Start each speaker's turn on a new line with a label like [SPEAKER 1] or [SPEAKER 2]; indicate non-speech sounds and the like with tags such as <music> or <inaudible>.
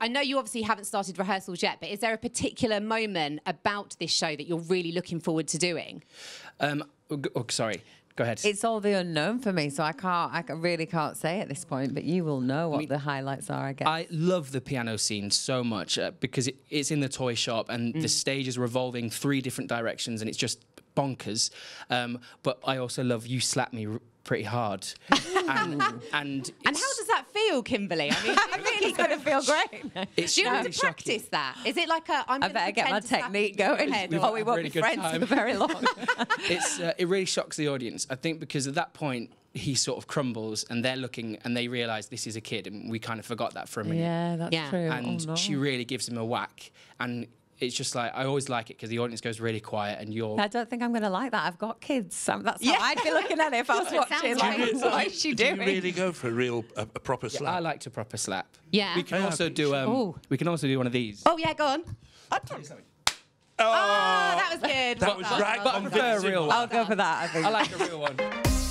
[SPEAKER 1] I know you obviously haven't started rehearsals yet, but is there a particular moment about this show that you're really looking forward to doing?
[SPEAKER 2] Um, oh, oh, sorry, go ahead.
[SPEAKER 3] It's all the unknown for me, so I can't. I really can't say at this point. But you will know what the highlights are, I guess.
[SPEAKER 2] I love the piano scene so much uh, because it, it's in the toy shop and the stage is revolving three different directions and it's just bonkers. Um, but I also love You Slap Me r- Pretty Hard. <laughs> and, and,
[SPEAKER 1] And how does that feel, Kimberley? I mean, <laughs>
[SPEAKER 3] I think it's going to feel great.
[SPEAKER 2] it's
[SPEAKER 1] do you have
[SPEAKER 2] really
[SPEAKER 1] to
[SPEAKER 2] shocking.
[SPEAKER 1] practice that? Is it like a? I'm
[SPEAKER 3] I
[SPEAKER 1] gonna
[SPEAKER 3] better get my
[SPEAKER 1] pretend to slap
[SPEAKER 3] technique
[SPEAKER 1] you in the
[SPEAKER 3] going,
[SPEAKER 1] head,
[SPEAKER 2] We've
[SPEAKER 1] or-
[SPEAKER 3] or we won't
[SPEAKER 2] really
[SPEAKER 3] be friends
[SPEAKER 2] time.
[SPEAKER 3] for very long. <laughs>
[SPEAKER 2] it's uh, it really shocks the audience. I think because at that point he sort of crumbles and they're looking and they realise this is a kid and we kind of forgot that for a minute.
[SPEAKER 3] yeah, that's
[SPEAKER 1] Yeah.
[SPEAKER 3] true.
[SPEAKER 2] And
[SPEAKER 3] oh, no.
[SPEAKER 2] she really gives him a whack and it's just like I always like it because the audience goes really quiet and you're
[SPEAKER 3] I don't think I'm going to like that. I've got kids. So that's
[SPEAKER 1] Yeah.
[SPEAKER 3] how I'd be looking at it if I was <laughs> watching.
[SPEAKER 1] sounds
[SPEAKER 3] Like,
[SPEAKER 1] like-
[SPEAKER 3] what is she
[SPEAKER 4] Do
[SPEAKER 3] doing?
[SPEAKER 4] you really go for a real, a, a proper
[SPEAKER 2] I
[SPEAKER 4] slap?
[SPEAKER 2] like to proper slap.
[SPEAKER 1] Yeah.
[SPEAKER 2] We can
[SPEAKER 4] Yeah,
[SPEAKER 2] also do um,
[SPEAKER 1] Ooh.
[SPEAKER 2] we can also do one of these.
[SPEAKER 1] Oh yeah, go on.
[SPEAKER 4] I don't-
[SPEAKER 1] Oh, that was good.
[SPEAKER 4] that
[SPEAKER 1] Well
[SPEAKER 4] was
[SPEAKER 1] done.
[SPEAKER 4] right
[SPEAKER 2] But I prefer a real one.
[SPEAKER 3] I'll go for that. I think.
[SPEAKER 2] I like a real one. <laughs>